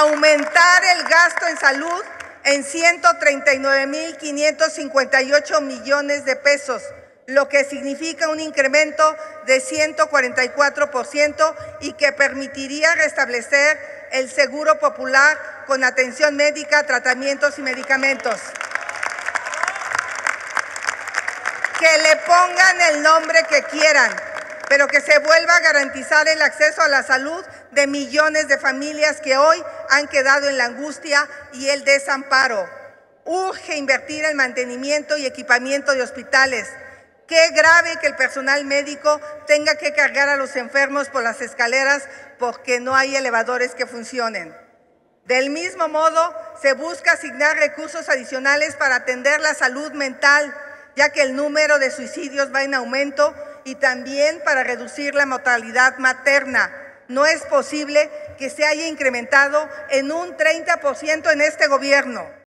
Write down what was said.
aumentar el gasto en salud en 139.558 millones de pesos, lo que significa un incremento de 144% y que permitiría restablecer el seguro popular con atención médica, tratamientos y medicamentos. Que le pongan el nombre que quieran, pero que se vuelva a garantizar el acceso a la salud de millones de familias que hoy han quedado en la angustia y el desamparo. Urge invertir en mantenimiento y equipamiento de hospitales. Qué grave que el personal médico tenga que cargar a los enfermos por las escaleras porque no hay elevadores que funcionen. Del mismo modo, se busca asignar recursos adicionales para atender la salud mental, ya que el número de suicidios va en aumento y también para reducir la mortalidad materna. No es posible que se haya incrementado en un 30% en este gobierno.